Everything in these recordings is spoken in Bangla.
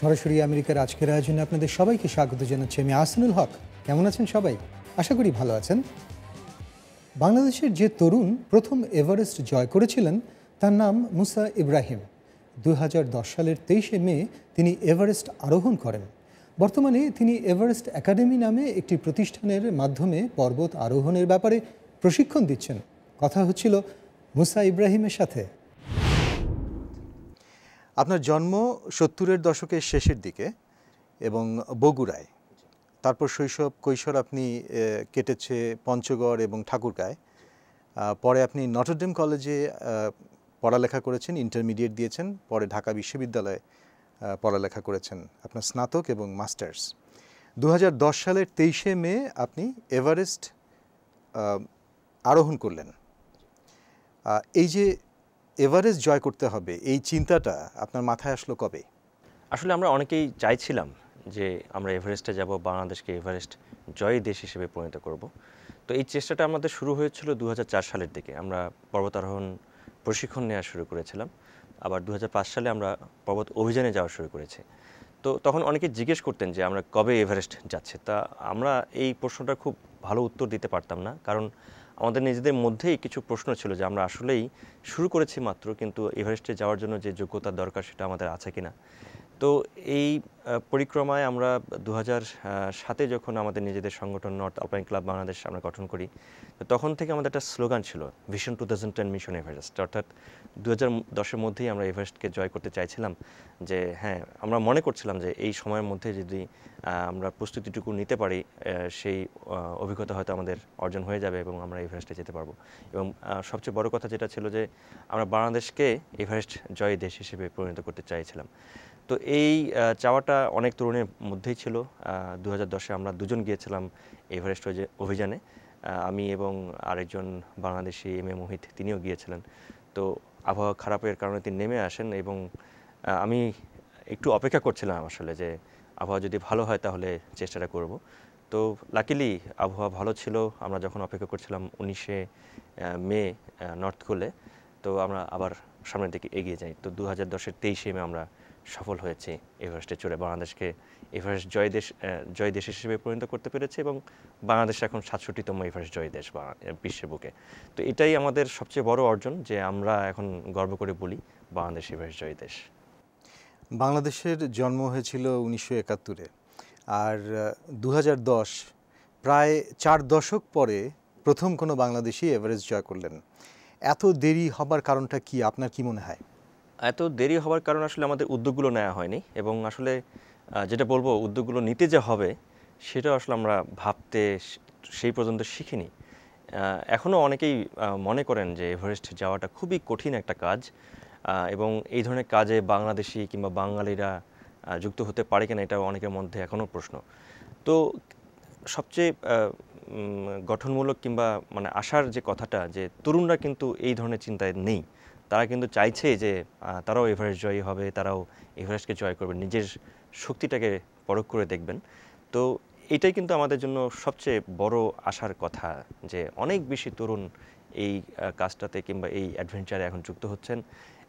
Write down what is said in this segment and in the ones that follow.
সরাসরি আমেরিকার আজকের আয়োজনে আপনাদের সবাইকে স্বাগত জানাচ্ছি আমি আসনুল হক। কেমন আছেন সবাই? আশা করি ভালো আছেন। বাংলাদেশের যে তরুণ প্রথম এভারেস্ট জয় করেছিলেন, তার নাম মুসা ইব্রাহিম। দু হাজার দশ সালের তেইশে মে তিনি এভারেস্ট আরোহণ করেন। বর্তমানে তিনি এভারেস্ট একাডেমি নামে একটি প্রতিষ্ঠানের মাধ্যমে পর্বত আরোহণের ব্যাপারে প্রশিক্ষণ দিচ্ছেন। কথা হচ্ছিল মুসা ইব্রাহিমের সাথে। আপনার জন্ম সত্তরের দশকের শেষের দিকে এবং বগুড়ায় তারপর শৈশব কৈশোর আপনি কেটেছে পঞ্চগড় এবং ঠাকুরগাঁয়। পরে আপনি নটরডেম কলেজে পড়ালেখা করেছেন, ইন্টারমিডিয়েট দিয়েছেন, পরে ঢাকা বিশ্ববিদ্যালয়ে পড়ালেখা করেছেন আপনার স্নাতক এবং মাস্টার্স। দু হাজার দশ সালের তেইশে মে আপনি এভারেস্ট আরোহণ করলেন। এই যে এভারেস্ট জয় করতে হবে, এই চিন্তাটা আপনার মাথায় আসলো কবে? আসলে আমরা অনেকেই চাইছিলাম যে আমরা এভারেস্টে যাব, বাংলাদেশকে এভারেস্ট জয়ী দেশ হিসেবে পরিণত করব। তো এই চেষ্টাটা আমাদের শুরু হয়েছিল দু হাজার চার সালের দিকে। আমরা পর্বতারোহণ প্রশিক্ষণ নেওয়া শুরু করেছিলাম। আবার দু হাজার পাঁচ সালে আমরা পর্বত অভিযানে যাওয়া শুরু করেছি। তো তখন অনেকে জিজ্ঞেস করতেন যে আমরা কবে এভারেস্ট যাচ্ছে? তা আমরা এই প্রশ্নটা খুব ভালো উত্তর দিতে পারতাম না। কারণ আমাদের নিজেদের মধ্যেই কিছু প্রশ্ন ছিল যে আমরা আসলেই শুরু করেছি মাত্র, কিন্তু এভারেস্টে যাওয়ার জন্য যে যোগ্যতা দরকার সেটা আমাদের আছে কিনা। তো এই পরিক্রমায় আমরা দু সাতে যখন আমাদের নিজেদের সংগঠন নর্থ আলপাইন ক্লাব বাংলাদেশ আমরা গঠন করি তখন থেকে আমাদের একটা স্লোগান ছিল vision two thousand ten mission Everest অর্থাৎ দু হাজার দশের মধ্যেই আমরা এভারেস্টকে জয় করতে চাইছিলাম যে হ্যাঁ আমরা মনে করছিলাম যে এই সময়ের মধ্যে যদি আমরা প্রস্তুতিটুকু নিতে পারি সেই অভিজ্ঞতা হয়তো আমাদের অর্জন হয়ে যাবে এবং আমরা এভারেস্টে যেতে পারব। এবং সবচেয়ে বড় কথা যেটা ছিল যে, আমরা বাংলাদেশকে এভারেস্ট জয় দেশ হিসেবে পরিণত করতে চাইছিলাম। তো এই চাওয়াটা অনেক তরুণের মধ্যেই ছিল। দু হাজার দশে আমরা দুজন গিয়েছিলাম এভারেস্ট অভিযানে। আমি এবং আরেকজন বাংলাদেশি এম এ মোহিত তিনিও গিয়েছিলেন। তো আবহাওয়া খারাপের কারণে তিনি নেমে আসেন এবং আমি একটু অপেক্ষা করছিলাম আসলে যে আবহাওয়া যদি ভালো হয় তাহলে চেষ্টাটা করব। তো লাকিলি আবহাওয়া ভালো ছিল। আমরা যখন অপেক্ষা করছিলাম উনিশে মে নর্থ কোলে, তো আমরা আবার সামনের দিকে এগিয়ে যাই। তো দু হাজার দশের তেইশে মে আমরা সফল হয়েছি এভারেস্টে চড়ে। বাংলাদেশকে এভারেস্ট জয় দেশ জয় দেশ হিসেবে পরিণত করতে পেরেছে এবং বাংলাদেশ এখন সাতষট্টিতম এভারেস্ট জয় দেশ বা বিশ্বের বুকে। তো এটাই আমাদের সবচেয়ে বড় অর্জন যে আমরা এখন গর্ব করে বলি বাংলাদেশ এভারেস্ট জয় দেশ। বাংলাদেশের জন্ম হয়েছিল উনিশশো একাত্তরে আর দু হাজার দশ প্রায় চার দশক পরে প্রথম কোনো বাংলাদেশি এভারেস্ট জয় করলেন। এত দেরি হবার কারণটা কি? আপনার কি মনে হয়? এত দেরি হওয়ার কারণ আসলে আমাদের উদ্যোগগুলো নেওয়া হয়নি এবং আসলে যেটা বলব উদ্যোগগুলো নিতে যে হবে, সেটা আসলে আমরা ভাবতে সেই পর্যন্ত শিখিনি। এখনও অনেকেই মনে করেন যে এভারেস্ট যাওয়াটা খুবই কঠিন একটা কাজ এবং এই ধরনের কাজে বাংলাদেশি কিংবা বাঙালিরা যুক্ত হতে পারে কিনা এটা অনেকের মধ্যে এখনও প্রশ্ন। তো সবচেয়ে গঠনমূলক কিংবা মানে আশার যে কথাটা যে তরুণরা কিন্তু এই ধরনের চিন্তায় নেই তারা কিন্তু চাইছে যে তারাও এভারেস্ট জয়ী হবে, তারাও এভারেস্টকে জয় করবে। নিজের শক্তিটাকে পরখ করে দেখবেন। তো এটাই কিন্তু আমাদের জন্য সবচেয়ে বড় আশার কথা যে, অনেক বেশি তরুণ এই কাজটাতে কিংবা এই অ্যাডভেঞ্চারে এখন যুক্ত হচ্ছেন।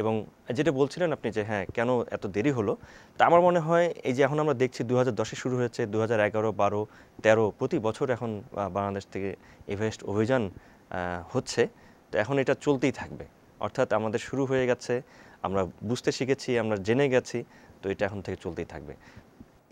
এবং যেটা বলছিলেন আপনি যে হ্যাঁ কেন এত দেরি হলো? তা আমার মনে হয় এই যে, এখন আমরা দেখছি দু হাজার দশে শুরু হয়েছে দু হাজার এগারো, বারো, তেরো, প্রতি বছর এখন বাংলাদেশ থেকে এভারেস্ট অভিযান হচ্ছে। তো এখন এটা চলতেই থাকবে। অর্থাৎ আমাদের শুরু হয়ে গেছে আমরা বুঝতে শিখেছি আমরা জেনে গেছি তো এটা এখন থেকে চলতেই থাকবে।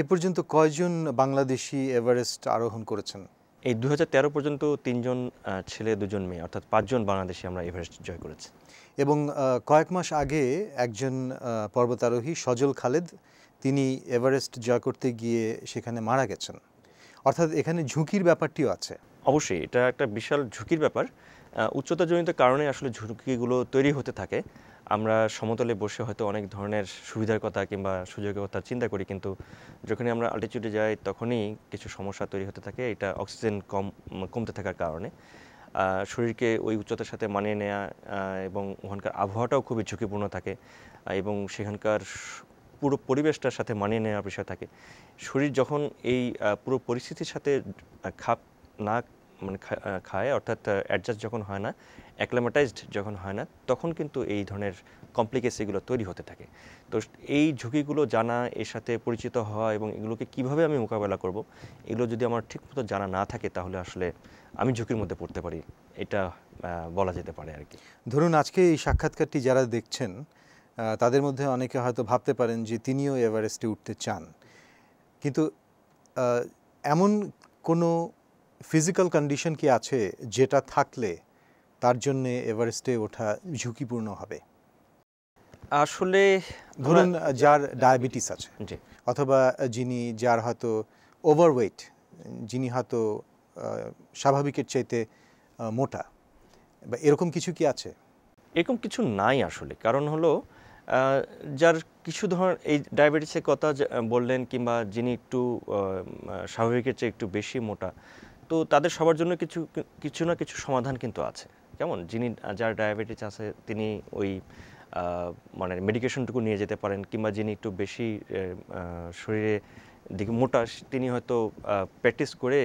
এ পর্যন্ত কয়জন বাংলাদেশি এভারেস্ট আরোহণ করেছেন? এই দু হাজার তেরো পর্যন্ত তিনজন ছেলে দুজন মেয়ে অর্থাৎ পাঁচজন বাংলাদেশি আমরা এভারেস্ট জয় করেছি। এবং কয়েক মাস আগে একজন পর্বতারোহী সজল খালেদ তিনি এভারেস্ট জয় করতে গিয়ে সেখানে মারা গেছেন। অর্থাৎ এখানে ঝুঁকির ব্যাপারটিও আছে। অবশ্যই এটা একটা বিশাল ঝুঁকির ব্যাপার। উচ্চতাজনিত কারণে আসলে ঝুঁকিগুলো তৈরি হতে থাকে। আমরা সমতলে বসে হয়তো অনেক ধরনের সুবিধার কথা কিংবা সুযোগের কথা চিন্তা করি, কিন্তু যখনই আমরা আল্টিটিউডে যাই তখনই কিছু সমস্যা তৈরি হতে থাকে। এটা অক্সিজেন কম, কমতে থাকার কারণে। শরীরকে ওই উচ্চতার সাথে মানিয়ে নেওয়া এবং ওখানকার আবহাওয়াটাও খুবই ঝুঁকিপূর্ণ থাকে এবং সেখানকার পুরো পরিবেশটার সাথে মানিয়ে নেওয়ার বিষয় থাকে। শরীর যখন এই পুরো পরিস্থিতির সাথে খাপ না মানে খায়, অর্থাৎ অ্যাডজাস্ট যখন হয় না অ্যাক্লামাটাইজড যখন হয় না, তখন কিন্তু এই ধরনের কমপ্লিকেসিগুলো তৈরি হতে থাকে। তো এই ঝুঁকিগুলো জানা, এর সাথে পরিচিত হওয়া এবং এগুলোকে কীভাবে আমি মোকাবেলা করব, এগুলো যদি আমার ঠিকমতো জানা না থাকে, তাহলে আসলে আমি ঝুঁকির মধ্যে পড়তে পারি। এটা বলা যেতে পারে আর কি। ধরুন, আজকে এই সাক্ষাৎকারটি যারা দেখছেন তাদের মধ্যে অনেকে হয়তো ভাবতে পারেন যে তিনিও এভারেস্টে উঠতে চান। কিন্তু এমন কোনো ফিজিক্যাল কন্ডিশন কি আছে যেটা থাকলে তার জন্য এভারেস্টে ওঠা ঝুঁকিপূর্ণ হবে? আসলে ধরুন যার ডায়াবেটিস আছে অথবা যিনি যার হয়তো ওভারওয়েট যিনি হয়তো স্বাভাবিকের চাইতে মোটা বা এরকম কিছু কি আছে? এরকম কিছু নাই আসলে। কারণ হলো যার কিছু ধর এই ডায়াবেটিসের কথা বললেন কিংবা যিনি একটু স্বাভাবিকের চেয়ে একটু বেশি মোটা তো তাদের সবার জন্য কিছু কিছু না কিছু সমাধান কিন্তু আছে। কেমন? যিনি, যার ডায়াবেটিস আছে, তিনি ওই মানে মেডিকেশনটুকু নিয়ে যেতে পারেন, কিংবা যিনি একটু বেশি শরীরে দিকে মোটা, তিনি হয়তো প্র্যাকটিস করে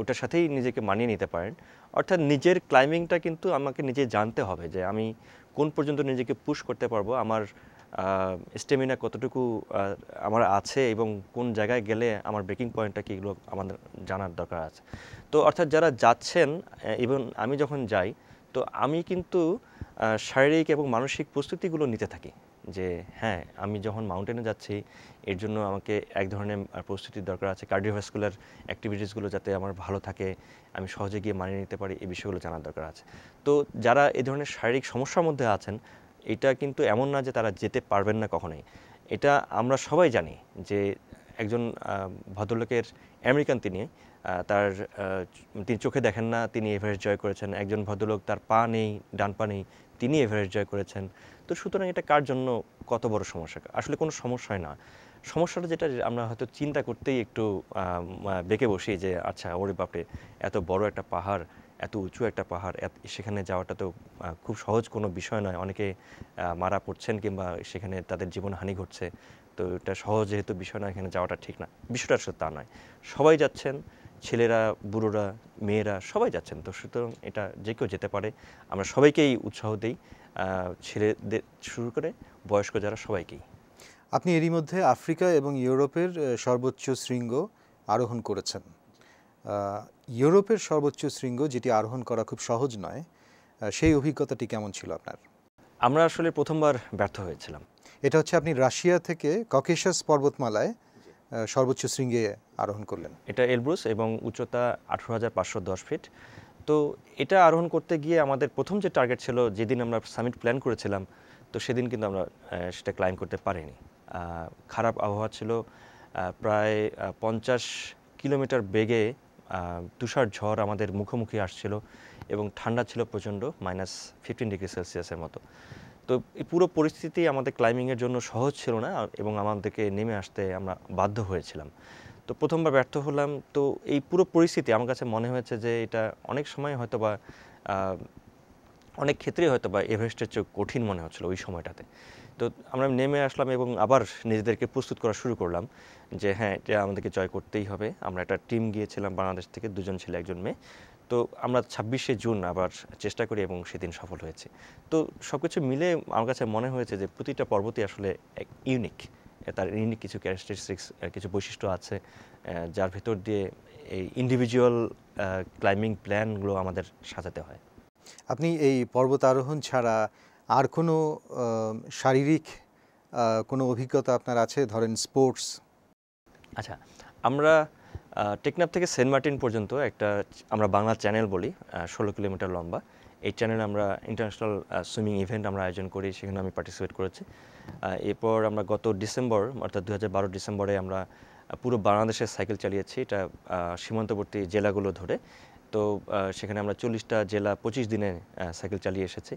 ওটার সাথেই নিজেকে মানিয়ে নিতে পারেন। অর্থাৎ নিজের ক্লাইম্বিংটা কিন্তু আমাকে নিজে জানতে হবে যে আমি কোন পর্যন্ত নিজেকে পুশ করতে পারব, আমার স্টেমিনা কতটুকু আমার আছে এবং কোন জায়গায় গেলে আমার ব্রেকিং পয়েন্টটা কি এগুলো আমাদের জানার দরকার আছে। তো অর্থাৎ যারা যাচ্ছেন এবং আমি যখন যাই, তো আমি কিন্তু শারীরিক এবং মানসিক প্রস্তুতিগুলো নিতে থাকি। যে হ্যাঁ আমি যখন মাউন্টেনে যাচ্ছি, এর জন্য আমাকে এক ধরনের প্রস্তুতির দরকার আছে। কার্ডিওভাস্কুলার অ্যাক্টিভিটিসগুলো যাতে আমার ভালো থাকে, আমি সহজে গিয়ে মানিয়ে নিতে পারি, এই বিষয়গুলো জানার দরকার আছে। তো যারা এ ধরনের শারীরিক সমস্যার মধ্যে আছেন এটা কিন্তু এমন না যে তারা যেতে পারবেন না কখনোই। এটা আমরা সবাই জানি যে একজন ভদ্রলোকের আমেরিকান তিনি তার তিনি চোখে দেখেন না, তিনি এভারেস্ট জয় করেছেন। একজন ভদ্রলোক, তার পা নেই, ডান পা নেই, তিনি এভারেস্ট জয় করেছেন। তো সুতরাং এটা কার জন্য কত বড় সমস্যা? আসলে কোনো সমস্যাই না। সমস্যাটা যেটা আমরা হয়তো চিন্তা করতেই একটু বেঁকে বসি যে আচ্ছা ওরে বাপরে, এত বড় একটা পাহাড় এত উঁচু একটা পাহাড় সেখানে যাওয়াটা তো খুব সহজ কোনো বিষয় নয়। অনেকে মারা পড়ছেন কিংবা সেখানে তাদের জীবনহানি ঘটছে, তো এটা সহজ যেহেতু বিষয় নয়, এখানে যাওয়াটা ঠিক না। বিষয়টা আসলে তা নয়। সবাই যাচ্ছেন, ছেলেরা, বুড়োরা, মেয়েরা, সবাই যাচ্ছেন, তো সুতরাং এটা যে কেউ যেতে পারে। আমরা সবাইকেই উৎসাহ দিই ছেলেদের শুরু করে বয়স্ক যারা, সবাইকেই। আপনি এরই মধ্যে আফ্রিকা এবং ইউরোপের সর্বোচ্চ শৃঙ্গ আরোহণ করেছেন। ইউরোপের সর্বোচ্চ শৃঙ্গ যেটি আরোহণ করা খুব সহজ নয় সেই অভিজ্ঞতাটি কেমন ছিল আপনার? আমরা আসলে প্রথমবার ব্যর্থ হয়েছিলাম। এটা হচ্ছে আপনি রাশিয়া থেকে ককেশাস পর্বতমালায় সর্বোচ্চ শৃঙ্গে আরোহণ করলেন। এটা এলব্রুস এবং উচ্চতা আঠেরো হাজার পাঁচশো দশ ফিট। তো এটা আরোহণ করতে গিয়ে আমাদের প্রথম যে টার্গেট ছিল যেদিন আমরা সামিট প্ল্যান করেছিলাম তো সেদিন কিন্তু আমরা সেটা ক্লাইম করতে পারিনি। খারাপ আবহাওয়া ছিল প্রায় পঞ্চাশ কিলোমিটার বেগে তুষার ঝড় আমাদের মুখোমুখি আসছিল এবং ঠান্ডা ছিল প্রচণ্ড মাইনাস ফিফটিন ডিগ্রি সেলসিয়াসের মতো। তো এই পুরো পরিস্থিতি আমাদের ক্লাইম্বিংয়ের জন্য সহজ ছিল না এবং আমাদেরকে নেমে আসতে আমরা বাধ্য হয়েছিলাম। তো প্রথমবার ব্যর্থ হলাম। তো এই পুরো পরিস্থিতি আমার কাছে মনে হয়েছে যে এটা অনেক সময় হয়তো বা অনেক ক্ষেত্রেই হয়তো বা এভারেস্টের চেয়ে কঠিন মনে হচ্ছিল ওই সময়টাতে। তো আমরা নেমে আসলাম এবং আবার নিজেদেরকে প্রস্তুত করা শুরু করলাম যে হ্যাঁ এটা আমাদেরকে জয় করতেই হবে। আমরা একটা টিম গিয়েছিলাম বাংলাদেশ থেকে দুজন ছিল, একজন মেয়ে। তো আমরা ছাব্বিশে জুন আবার চেষ্টা করি এবং সেদিন সফল হয়েছে। তো সব কিছু মিলে আমার কাছে মনে হয়েছে যে প্রতিটা পর্বতই আসলে এক ইউনিক তার ইউনিক কিছু ক্যারেক্টারিস্টিক্স কিছু বৈশিষ্ট্য আছে যার ভেতর দিয়ে এই ইন্ডিভিজুয়াল ক্লাইম্বিং প্ল্যানগুলো আমাদের সাজাতে হয়। আপনি এই পর্বতারোহণ ছাড়া আর কোনো শারীরিক কোনো অভিজ্ঞতা আপনার আছে? ধরেন স্পোর্টস। আচ্ছা আমরা আহ, টেকনাফ থেকে সেন্ট মার্টিন পর্যন্ত একটা আমরা বাংলা চ্যানেল বলি ষোলো কিলোমিটার লম্বা। এই চ্যানেলে আমরা ইন্টারন্যাশনাল সুইমিং ইভেন্ট আমরা আয়োজন করি সেখানে আমি পার্টিসিপেট করেছি। এরপর আমরা গত ডিসেম্বর অর্থাৎ দু হাজার বারো ডিসেম্বরে আমরা পুরো বাংলাদেশের সাইকেল চালিয়েছি। এটা সীমান্তবর্তী জেলাগুলো ধরে। তো সেখানে আমরা চল্লিশটা জেলা পঁচিশ দিনে সাইকেল চালিয়ে এসেছি।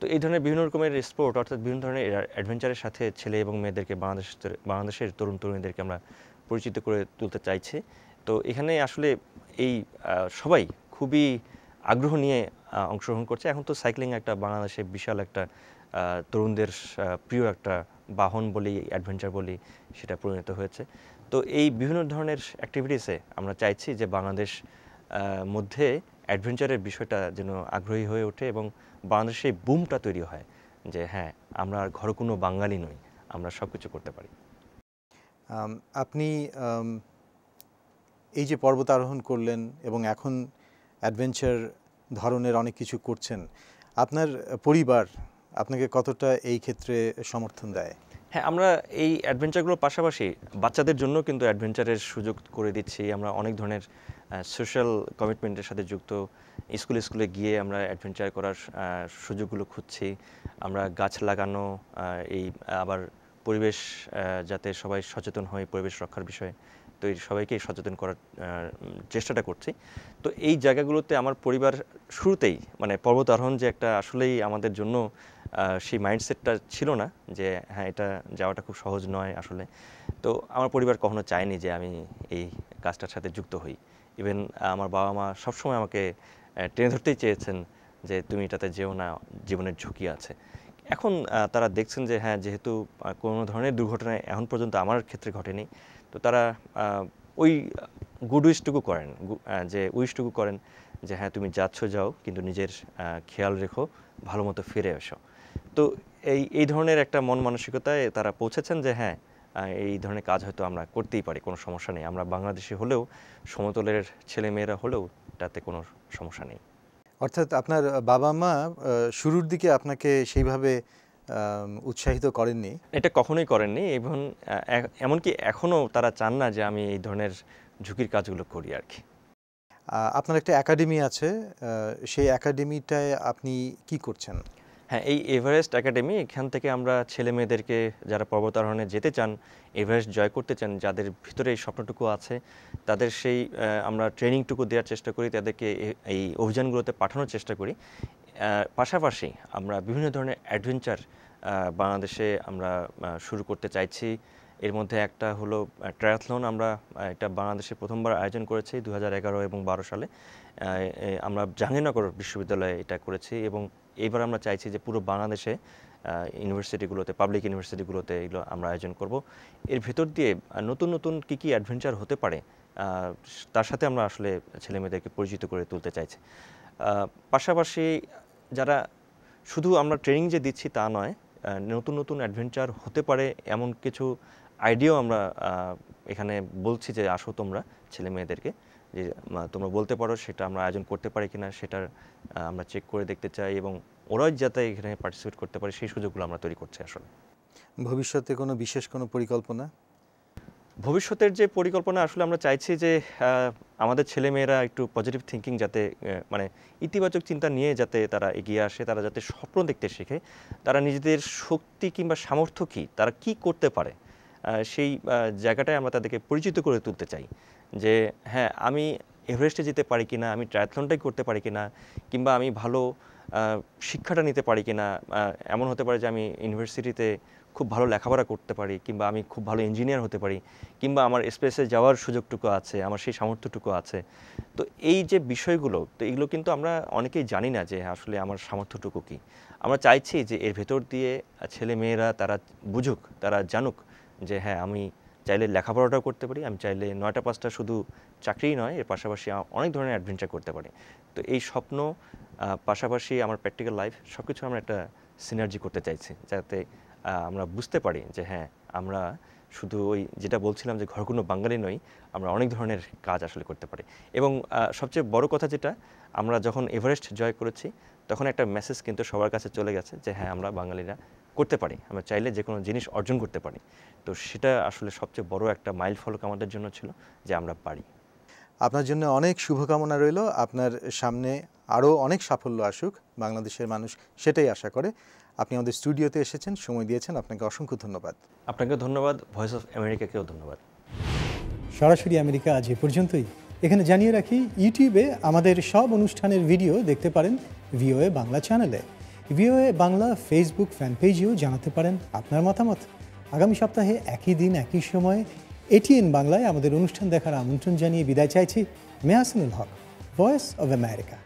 তো এই ধরনের বিভিন্ন রকমের স্পোর্ট অর্থাৎ বিভিন্ন ধরনের অ্যাডভেঞ্চারের সাথে ছেলে এবং মেয়েদেরকে বাংলাদেশ বাংলাদেশের তরুণ তরুণীদেরকে আমরা পরিচিত করে তুলতে চাইছি। তো এখানে আসলে এই সবাই খুবই আগ্রহ নিয়ে অংশগ্রহণ করছে। এখন তো সাইক্লিং একটা বাংলাদেশে বিশাল একটা তরুণদের প্রিয় একটা বাহন বলি অ্যাডভেঞ্চার বলি সেটা পরিণত হয়েছে। তো এই বিভিন্ন ধরনের অ্যাক্টিভিটিসে আমরা চাইছি যে বাংলাদেশ মধ্যে অ্যাডভেঞ্চারের বিষয়টা যেন আগ্রহী হয়ে ওঠে এবং বাংলাদেশে বুমটা তৈরি হয় যে হ্যাঁ আমরা আর ঘর কোনো বাঙালি নই, আমরা সব কিছু করতে পারি। আপনি এই যে পর্বত আরোহণ করলেন এবং এখন অ্যাডভেঞ্চার ধরনের অনেক কিছু করছেন, আপনার পরিবার আপনাকে কতটা এই ক্ষেত্রে সমর্থন দেয়? হ্যাঁ আমরা এই অ্যাডভেঞ্চারগুলোর পাশাপাশি বাচ্চাদের জন্য কিন্তু অ্যাডভেঞ্চারের সুযোগ করে দিচ্ছি। আমরা অনেক ধরনের সোশ্যাল কমিটমেন্টের সাথে যুক্ত। স্কুলে স্কুলে গিয়ে আমরা অ্যাডভেঞ্চার করার সুযোগগুলো খুঁজছি। আমরা গাছ লাগানো এই, আবার পরিবেশ যাতে সবাই সচেতন হয় পরিবেশ রক্ষার বিষয়ে তো এই সবাইকেই সচেতন করার চেষ্টাটা করছি। তো এই জায়গাগুলোতে আমার পরিবার শুরুতেই মানে পর্বত আরোহণ যে একটা আসলেই আমাদের জন্য সেই মাইন্ডসেটটা ছিল না যে হ্যাঁ এটা যাওয়াটা খুব সহজ নয় আসলে। তো আমার পরিবার কখনো চায়নি যে আমি এই কাজটার সাথে যুক্ত হই। ইভেন আমার বাবা মা সবসময় আমাকে টেনে ধরতেই চেয়েছেন যে, তুমি এটাতে যেও না, জীবনের ঝুঁকি আছে। এখন তারা দেখছেন যে হ্যাঁ যেহেতু কোনো ধরনের দুর্ঘটনা এখন পর্যন্ত আমার ক্ষেত্রে ঘটেনি, তো তারা ওই গুড উইশটুকু করেন। যে উইশটুকু করেন যে হ্যাঁ তুমি যাচ্ছ, যাও, কিন্তু নিজের খেয়াল রেখো, ভালো মতো ফিরে এসো। তো এই এই ধরনের একটা মন মানসিকতায় তারা পৌঁছেছেন যে হ্যাঁ এই ধরনের কাজ হয়তো আমরা করতেই পারি কোনো সমস্যা নেই। আমরা বাংলাদেশি হলেও সমতলের ছেলে মেয়েরা হলেও তাতে কোনো সমস্যা নেই। অর্থাৎ আপনার বাবা মা শুরুর দিকে আপনাকে সেইভাবে উৎসাহিত করেননি? এটা কখনোই করেননি। এবং এমনকি এখনও তারা চান না যে আমি এই ধরনের ঝুঁকির কাজগুলো করি আর কি। আপনার একটা একাডেমি আছে সেই একাডেমিটায় আপনি কি করছেন? হ্যাঁ এই এভারেস্ট একাডেমি এখান থেকে আমরা ছেলে মেয়েদেরকে যারা পর্বতারোহণে যেতে চান এভারেস্ট জয় করতে চান, যাদের ভিতরে এই স্বপ্নটুকু আছে, তাদের সেই আমরা ট্রেনিংটুকু দেওয়ার চেষ্টা করি, তাদেরকে এই অভিযানগুলোতে পাঠানোর চেষ্টা করি। পাশাপাশি আমরা বিভিন্ন ধরনের অ্যাডভেঞ্চার বাংলাদেশে আমরা শুরু করতে চাইছি। এর মধ্যে একটা হলো ট্রায়াথলন আমরা এটা বাংলাদেশে প্রথমবার আয়োজন করেছি দু এবং বারো সালে। আমরা জাহাঙ্গীরনগর বিশ্ববিদ্যালয়ে এটা করেছি এবং এইবার আমরা চাইছি যে পুরো বাংলাদেশে ইউনিভার্সিটিগুলোতে পাবলিক ইউনিভার্সিটিগুলোতে এগুলো আমরা আয়োজন করব। এর ভেতর দিয়ে নতুন নতুন কী কী অ্যাডভেঞ্চার হতে পারে তার সাথে আমরা আসলে ছেলেমেয়েদেরকে পরিচিত করে তুলতে চাইছি। পাশাপাশি যারা শুধু আমরা ট্রেনিং যে দিচ্ছি তা নয় নতুন নতুন অ্যাডভেঞ্চার হতে পারে এমন কিছু আইডিয়াও আমরা এখানে বলছি যে আসো তোমরা ছেলে মেয়েদেরকে যে তোমরা বলতে পারো সেটা আমরা আয়োজন করতে পারি কিনা সেটার আমরা চেক করে দেখতে চাই এবং ওরাই যাতে এখানে পার্টিসিপেট করতে পারে সেই সুযোগগুলো আমরা তৈরি করছি আসলে। ভবিষ্যতে কোনো বিশেষ কোনো পরিকল্পনা? ভবিষ্যতের যে পরিকল্পনা আসলে আমরা চাইছি যে আমাদের ছেলেমেয়েরা একটু পজিটিভ থিঙ্কিং যাতে মানে ইতিবাচক চিন্তা নিয়ে যাতে তারা এগিয়ে আসে তারা যাতে স্বপ্ন দেখতে শেখে তারা নিজেদের শক্তি কিংবা সামর্থ্য কী তারা কি করতে পারে সেই জায়গাটায় আমরা তাদেরকে পরিচিত করে তুলতে চাই যে হ্যাঁ আমি এভারেস্টে যেতে পারি কিনা আমি ট্রায়াথলনটাই করতে পারি কিনা কিংবা আমি ভালো শিক্ষাটা নিতে পারি কিনা আহ, এমন হতে পারে যে আমি ইউনিভার্সিটিতে খুব ভালো লেখাপড়া করতে পারি কিংবা আমি খুব ভালো ইঞ্জিনিয়ার হতে পারি কিংবা আমার স্পেসে যাওয়ার সুযোগটুকু আছে আমার সেই সামর্থ্যটুকু আছে। তো এই যে বিষয়গুলো তো এগুলো কিন্তু আমরা অনেকেই জানি না যে আসলে আমার সামর্থ্যটুকু কী। আমরা চাইছি যে এর ভেতর দিয়ে ছেলে মেয়েরা তারা বুঝুক তারা জানুক যে হ্যাঁ আমি চাইলে লেখাপড়াটাও করতে পারি, আমি চাইলে নয়টা পাঁচটা শুধু চাকরিই নয়, এর পাশাপাশি অনেক ধরনের অ্যাডভেঞ্চার করতে পারি। তো এই স্বপ্ন পাশাপাশি আমার প্র্যাকটিক্যাল লাইফ সব কিছু আমরা একটা সিনার্জি করতে চাইছি, যাতে আমরা বুঝতে পারি যে হ্যাঁ আমরা শুধু ওই যেটা বলছিলাম যে ঘরকুনো বাঙালি নই, আমরা অনেক ধরনের কাজ আসলে করতে পারি। এবং সবচেয়ে বড় কথা যেটা, আমরা যখন এভারেস্ট জয় করেছি, তখন একটা মেসেজ কিন্তু সবার কাছে চলে গেছে যে হ্যাঁ আমরা বাঙালিরা করতে পারি আমরা চাইলে যে কোনো জিনিস অর্জন করতে পারি। তো সেটা আসলে সবচেয়ে বড় একটা মাইল ফলক আমাদের জন্য ছিল যে আমরা পারি। আপনার জন্য অনেক শুভকামনা রইল। আপনার সামনে আরও অনেক সাফল্য আসুক বাংলাদেশের মানুষ সেটাই আশা করে। আপনি আমাদের স্টুডিওতে এসেছেন সময় দিয়েছেন আপনাকে অসংখ্য ধন্যবাদ। আপনাকে ধন্যবাদ ভয়েস অফ আমেরিকাকেও ধন্যবাদ। সরাসরি আমেরিকা আজ এ পর্যন্তই। এখানে জানিয়ে রাখি ইউটিউবে আমাদের সব অনুষ্ঠানের ভিডিও দেখতে পারেন ভিওএ বাংলা চ্যানেলে। ভিওএ বাংলা ফেসবুক ফ্যান পেজেও জানাতে পারেন আপনার মতামত। আগামী সপ্তাহে একই দিন, একই সময়ে এটিএন বাংলায় আমাদের অনুষ্ঠান দেখার আমন্ত্রণ জানিয়ে বিদায় চাইছি Mehasinul Haque voice of America